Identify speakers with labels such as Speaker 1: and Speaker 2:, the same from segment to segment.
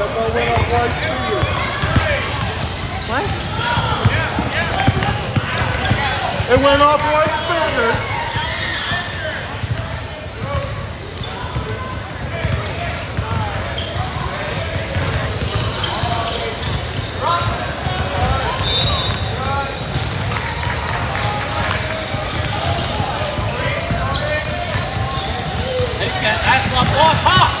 Speaker 1: What?
Speaker 2: It went off right standard.
Speaker 3: That's my ball, pop!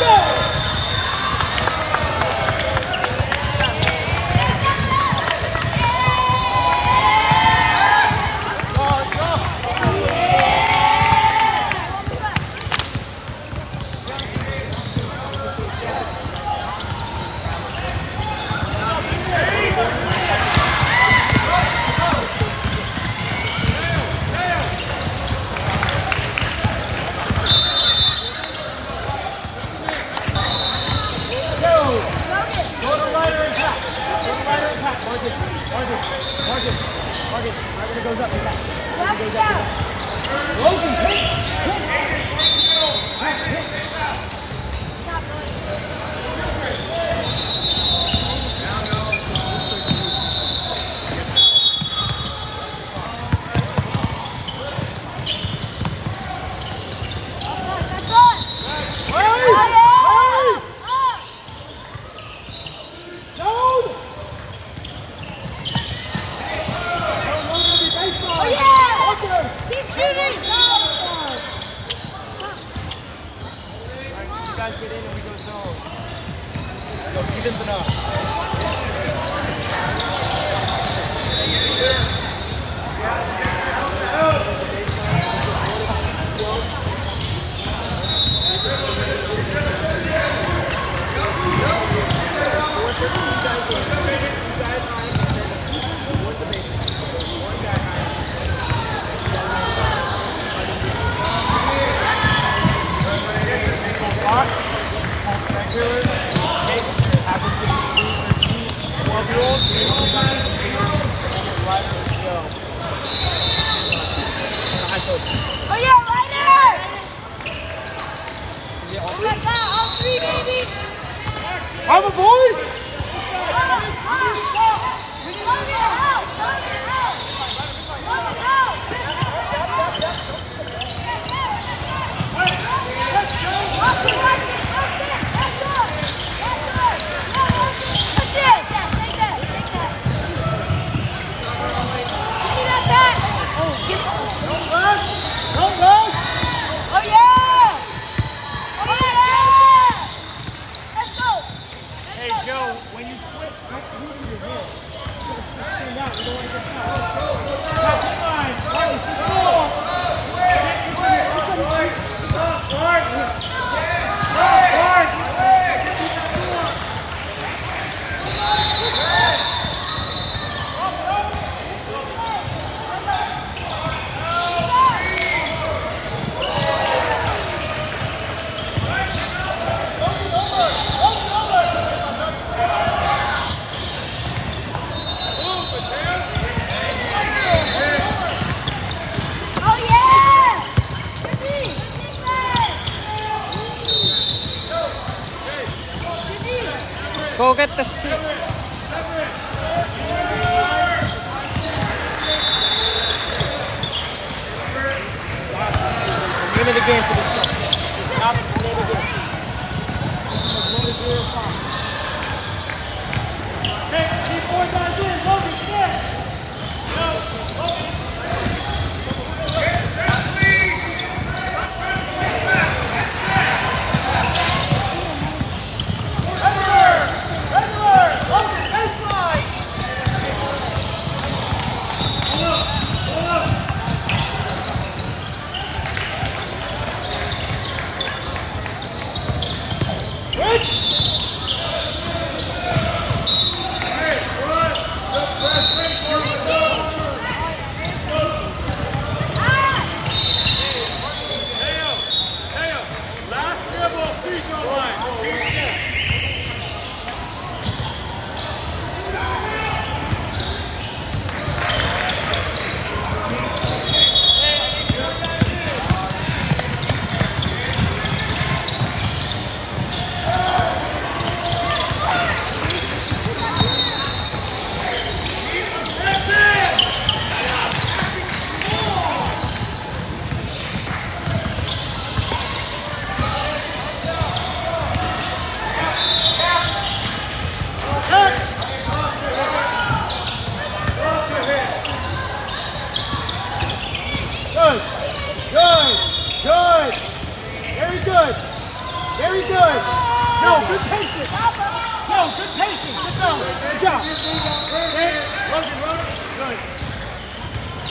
Speaker 4: go!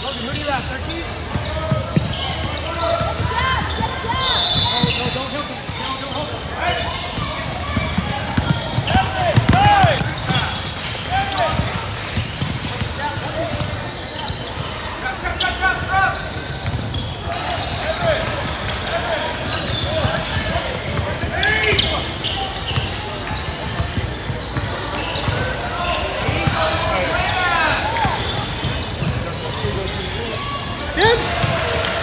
Speaker 5: Logan, who do you have? 13? No, no, don't help him. No, don't hold him.
Speaker 4: Gibbs!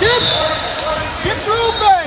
Speaker 4: Gibbs! Gibbs are open!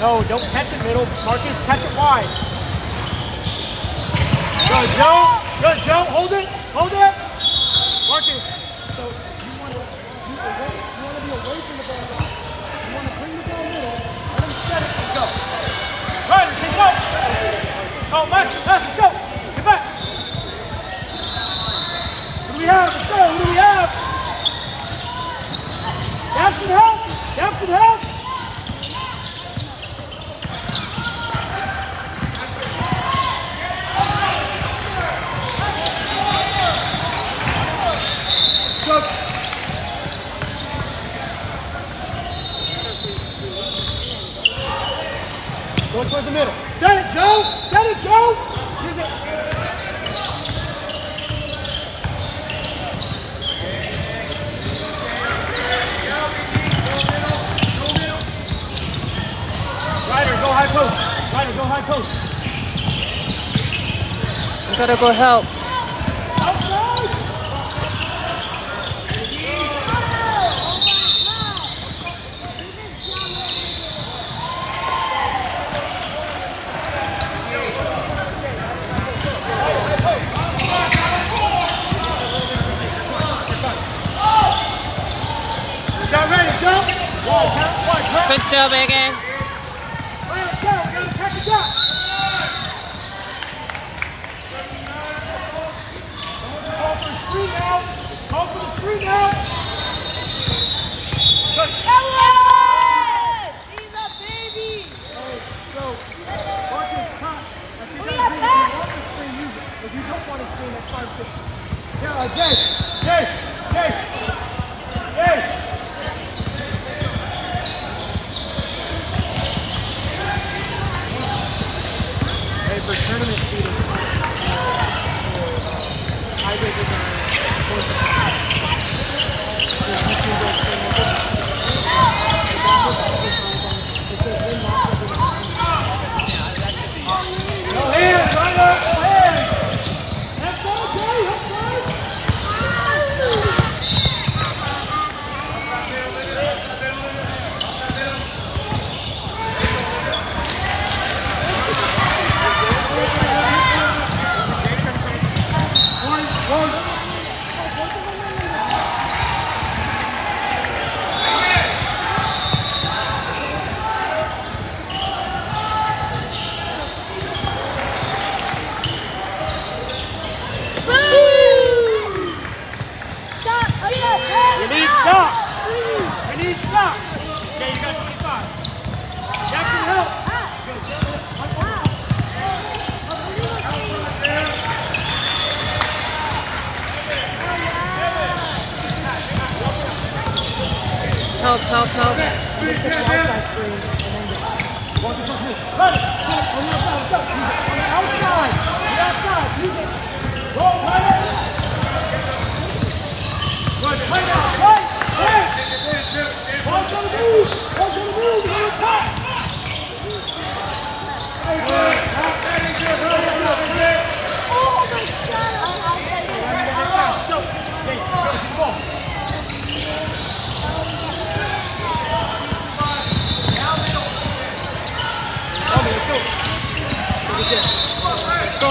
Speaker 5: No, don't catch it middle. Marcus, catch it wide. Good, Joe. Good, Joe. Hold it. Hold it. Marcus. So you want to you want to be away from the ball. You want to bring the ball middle. Let him set it and go. Ryder, take out. Oh, Max, let's go. Get back. What do we have? Go. What do we have? Have some help. Have some help. Towards the middle. Set it, Joe! Set it, Joe! Use it. Ryder, go high post. Ryder, go high post.
Speaker 1: You gotta go help.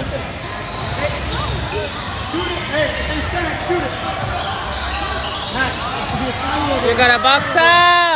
Speaker 4: You
Speaker 6: got
Speaker 4: a boxer.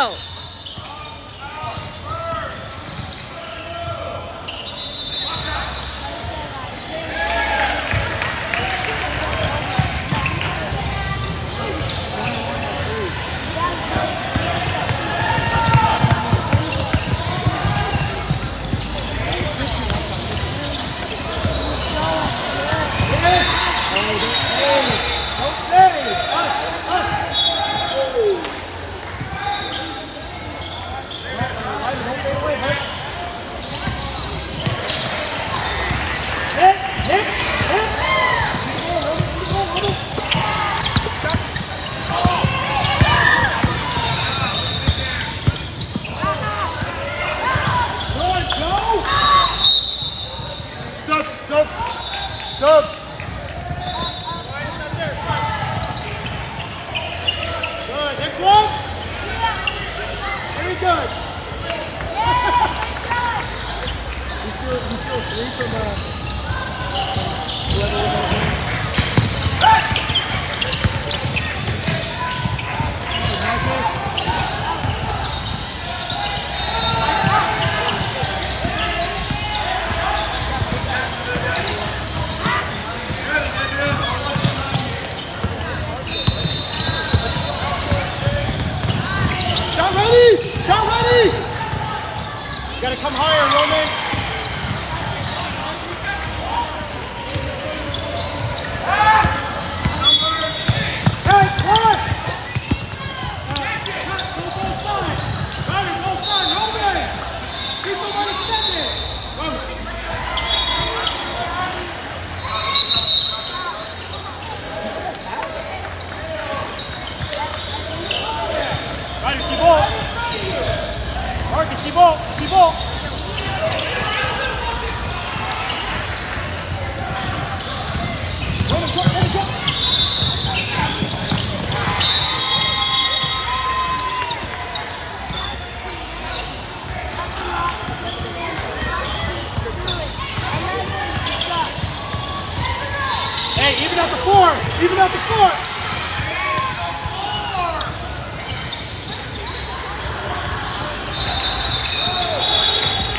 Speaker 4: Even out the floor. Even out the floor.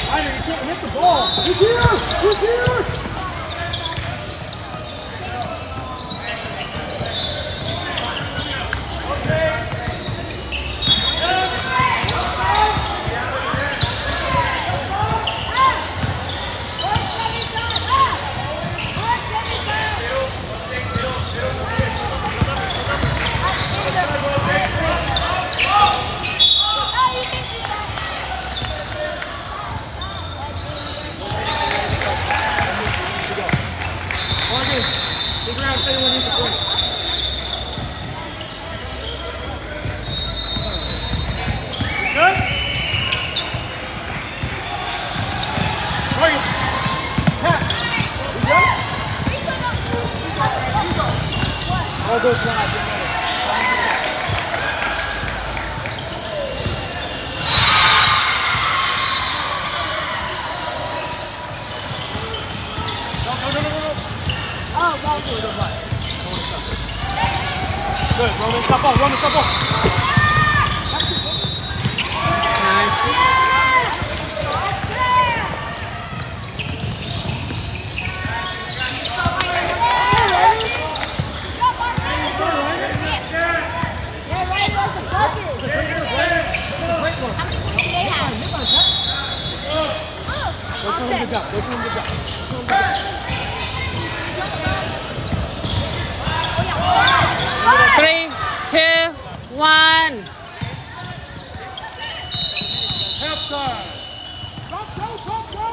Speaker 4: Ryder, you can't hit the ball. Who's here? Who's here? Morgan, stick around if anyone needs a break. Good? Morgan. Pat. You good? No, no, no.
Speaker 6: Oh, well,
Speaker 4: Good, good. Good, Roman, stop ball, Roman, stop ball.
Speaker 6: Yeah, right, there's a bucket. How many points do they have?
Speaker 4: Him good job, go tell him good.
Speaker 1: Three, two, one.
Speaker 4: Time. Go, go, go, go.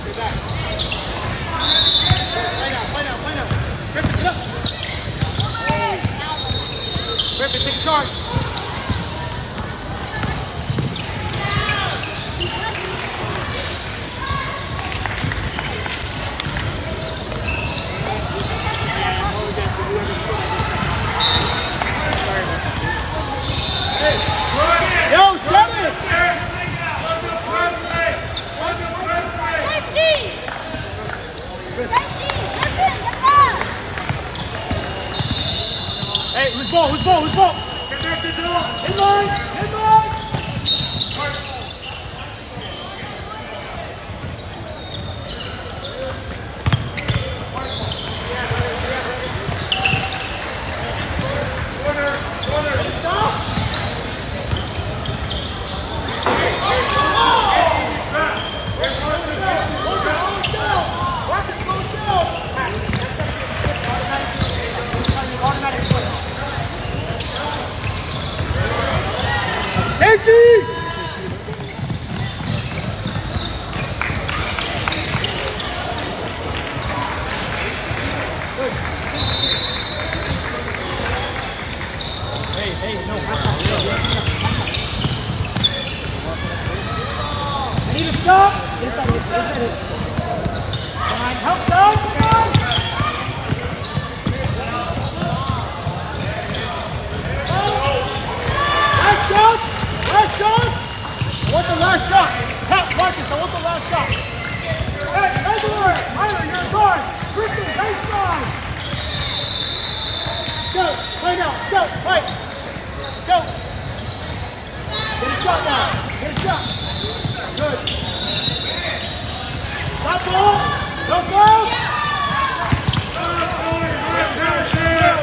Speaker 4: Stay back. Play now, play now, play now. Griffin, get up. Griffin, charge. Yo, set it!
Speaker 6: Safety! Safety! Griffin, get down!
Speaker 4: Hey, who's ball? Who's ball? Who's ball? In line! In line! Safety! Hey, hey, no, I need to stop. Inside, inside, inside. Come on, help, guys, come on. Last shot! Last shot! I want the last shot! Pat, Marcus, I want the last shot! Hey, Edward! Myra, you're in guard! Christian, baseline! Go! Play now! Go! Play! Go! Get a shot now! Get a shot! Good! Stop ball! No foul! Griffin,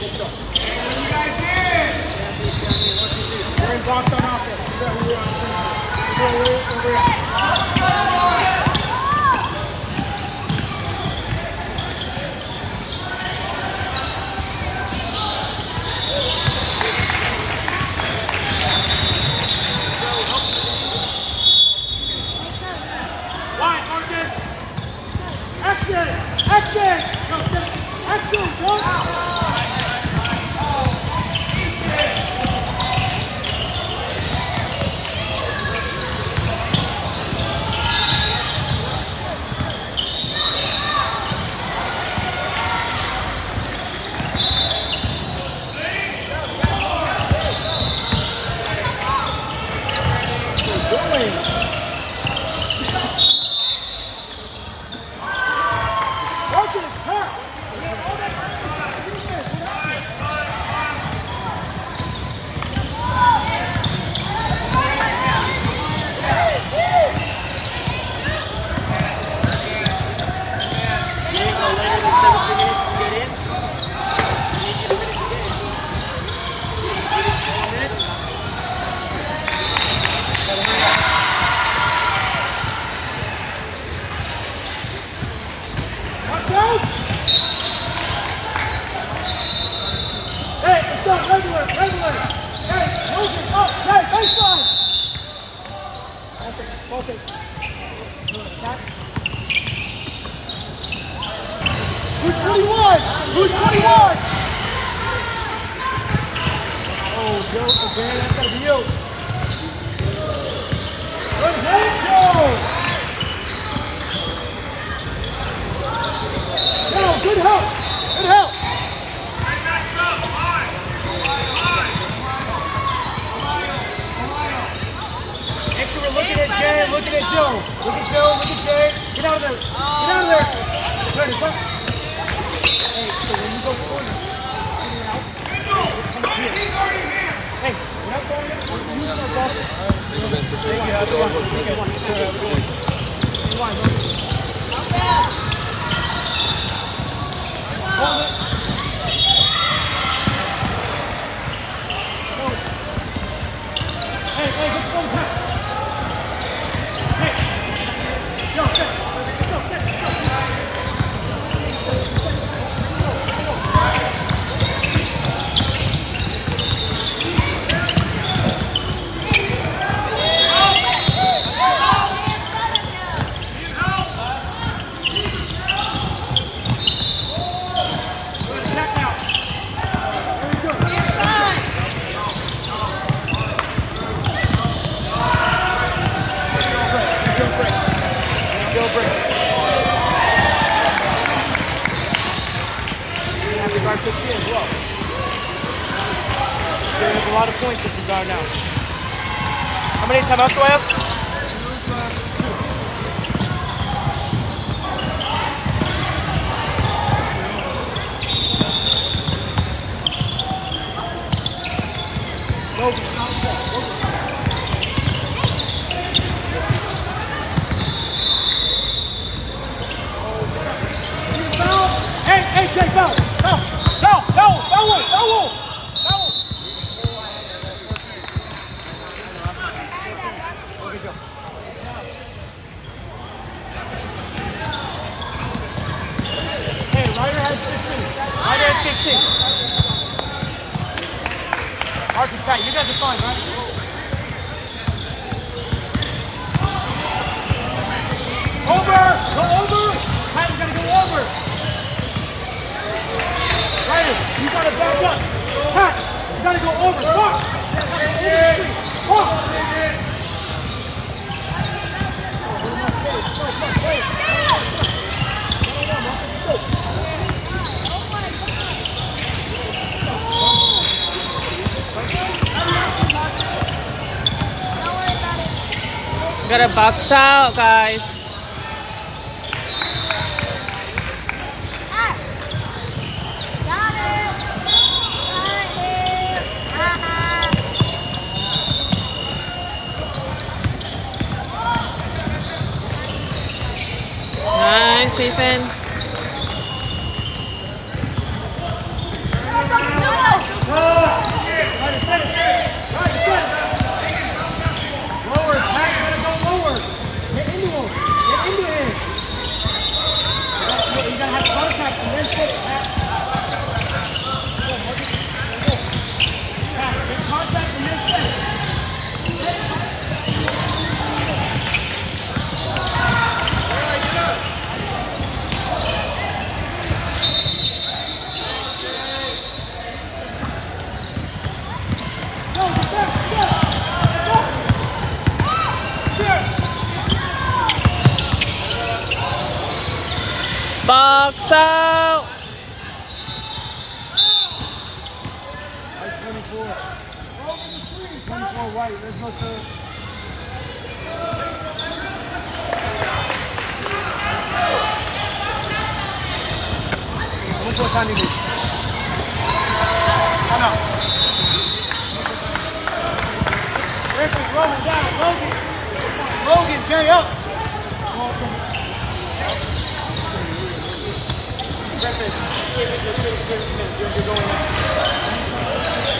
Speaker 4: We're in box on offense. Over here. Hey, hey, good contact! now. How many timeouts do I have? Hey, hey, hey, go, go, go, go, go, go! Listen. Pat, you guys are fine, right? Over! Go over! Pat's gonna go over! Ryder, you gotta back up! Pat, you gotta go over! Fuck! Fuck!
Speaker 1: Gotta box out, guys. Nice, Ethan.
Speaker 4: Contact and then stick, Pat. Pat, get contact and then stick. Go, get back, go. Go. Shit.
Speaker 1: Box out.
Speaker 4: Like 24. 24 white, there's need. Come out. Griffin, Logan down, Logan. Logan, Jay up.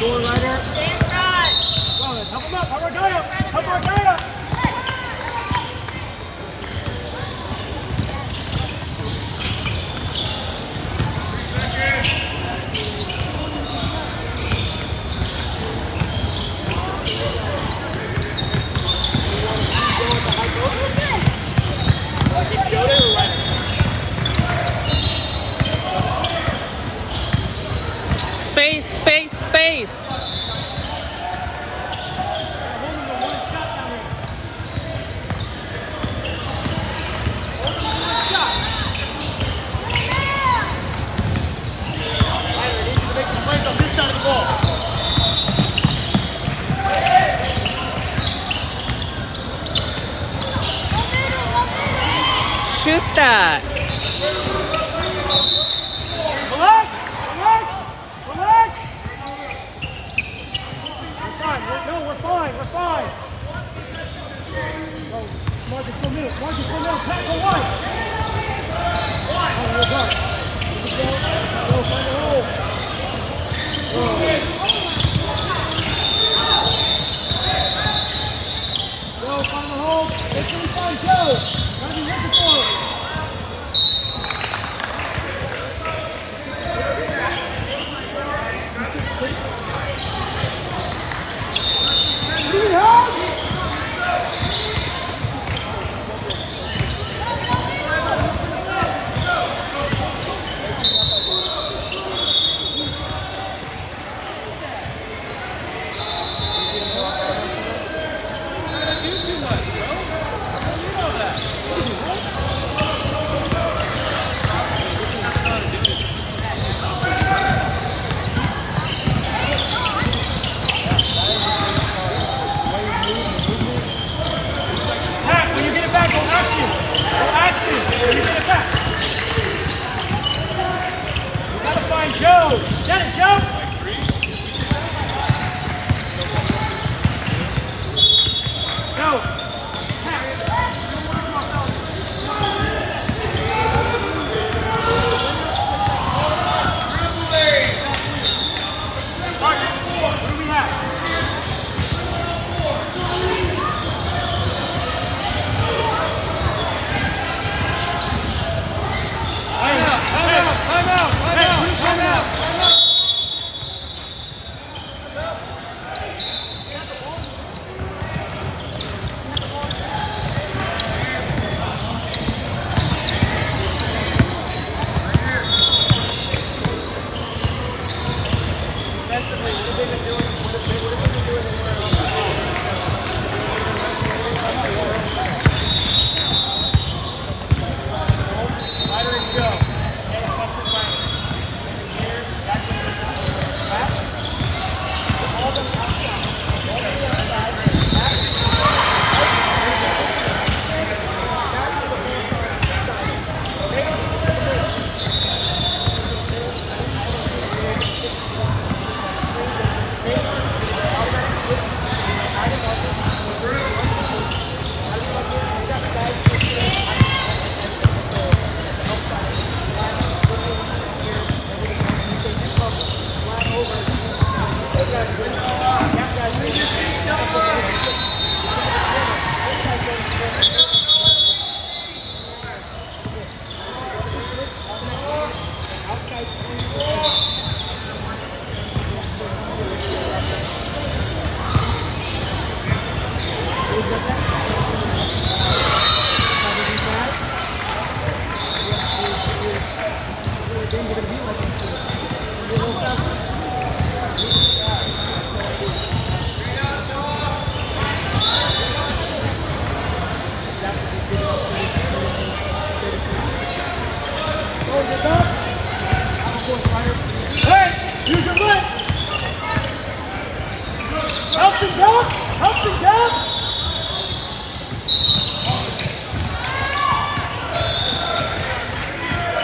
Speaker 4: Going right here. Stand right. Help him up. Help our guy up. Help our guy up. face. Make sure you find Joe. Gotta be Hey,